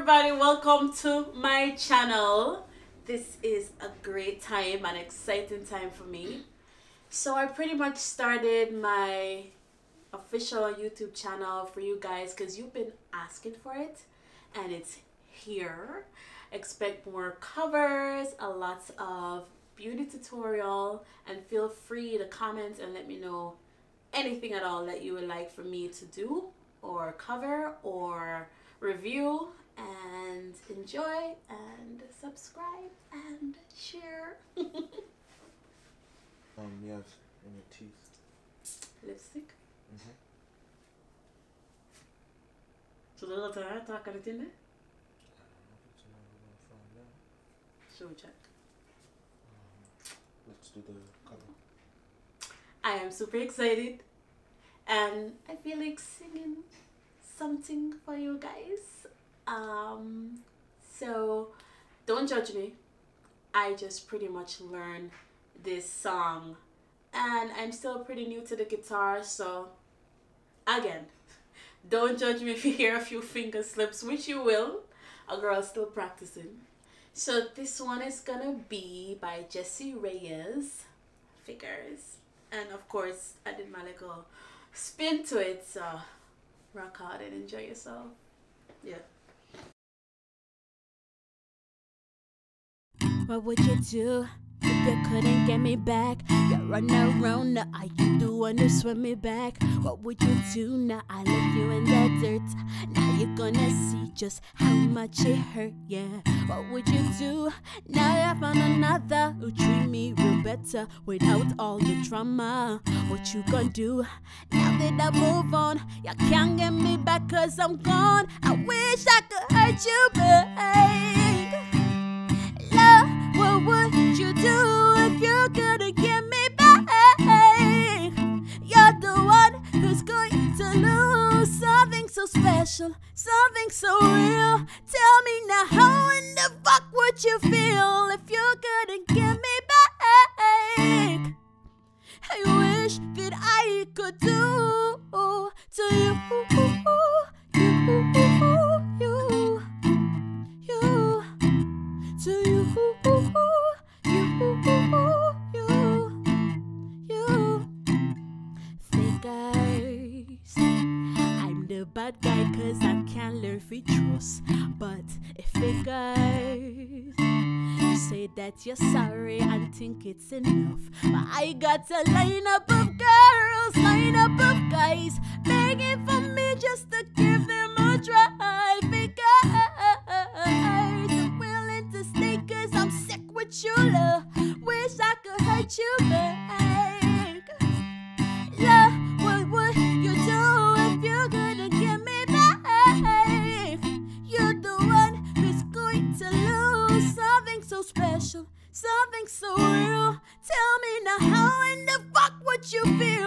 everybody, welcome to my channel. This is a great time, an exciting time for me. So I pretty much started my official YouTube channel for you guys because you've been asking for it and it's here. Expect more covers, a lot of beauty tutorial and feel free to comment and let me know anything at all that you would like for me to do or cover or review and enjoy and subscribe and share. um, you have in your teeth. Lipstick. Mm-hmm. So the little time I talk it in there. Show check. Let's do the cover. I am super excited and I feel like singing something for you guys. Um, so don't judge me. I just pretty much learned this song and I'm still pretty new to the guitar, so again, don't judge me if you hear a few finger slips, which you will. A girl still practicing. So this one is gonna be by Jessie Reyez Figures. And of course, I did my little spin to it, so rock hard and enjoy yourself. Yeah. What would you do if you couldn't get me back? You run around, now all you do wanna swim me back. What would you do now? I left you in the dirt. Now you're gonna see just how much it hurt, yeah. What would you do? Now I found another who treat me real better without all the drama. What you gonna do? Now that I move on, you can't get me back cause I'm gone. I wish I could hurt you back. Special, something so real. Tell me now, how in the fuck would you feel if you couldn't get me back? I wish that I could do to you, The bad guy cause I can't learn free trust. But if it figures. You say that you're sorry and think it's enough. But I got a lineup of something so real. Tell me now, how in the fuck would you feel